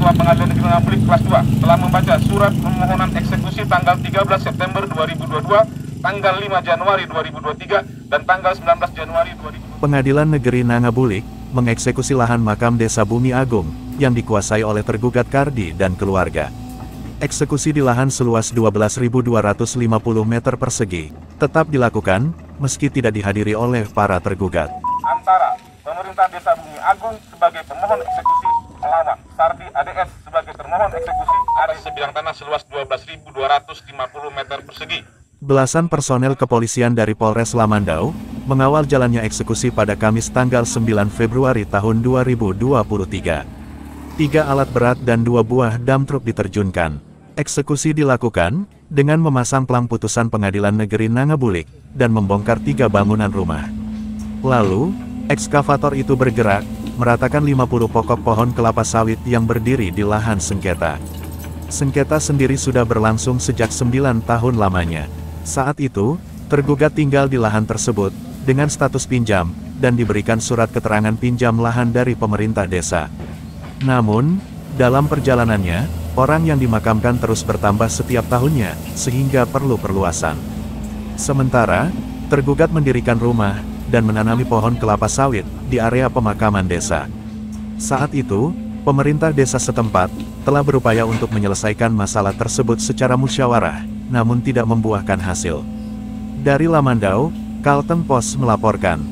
Ketua Pengadilan Negeri Ngabulik kelas 2 telah membaca surat permohonan eksekusi tanggal 13 September 2022, tanggal 5 Januari 2023, dan tanggal 19 Januari 2023. Pengadilan Negeri Nangabulik mengeksekusi lahan makam Desa Bumi Agung yang dikuasai oleh tergugat Kardi dan keluarga. Eksekusi di lahan seluas 12.250 meter persegi tetap dilakukan meski tidak dihadiri oleh para tergugat. Antara pemerintah Desa Bumi Agung sebagai pemohon eksekusi atas sebidang tanah seluas 12.250 meter persegi. Belasan personel kepolisian dari Polres Lamandau mengawal jalannya eksekusi pada Kamis tanggal 9 Februari tahun 2023. Tiga alat berat dan dua buah dam truk diterjunkan. Eksekusi dilakukan dengan memasang pelang putusan pengadilan negeri Nangabulik dan membongkar tiga bangunan rumah. Lalu, ekskavator itu bergerak, meratakan 50 pokok pohon kelapa sawit yang berdiri di lahan sengketa. Sengketa sendiri sudah berlangsung sejak 9 tahun lamanya. Saat itu, tergugat tinggal di lahan tersebut, dengan status pinjam, dan diberikan surat keterangan pinjam lahan dari pemerintah desa. Namun, dalam perjalanannya, orang yang dimakamkan terus bertambah setiap tahunnya, sehingga perlu perluasan. Sementara, tergugat mendirikan rumah, dan menanami pohon kelapa sawit, di area pemakaman desa. Saat itu, pemerintah desa setempat, telah berupaya untuk menyelesaikan masalah tersebut secara musyawarah, namun tidak membuahkan hasil. Dari Lamandau, Kalteng Pos melaporkan.